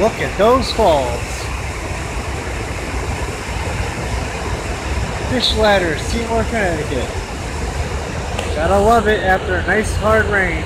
Look at those falls. Fish Ladder, Seymour, Connecticut. Gotta love it after a nice hard rain.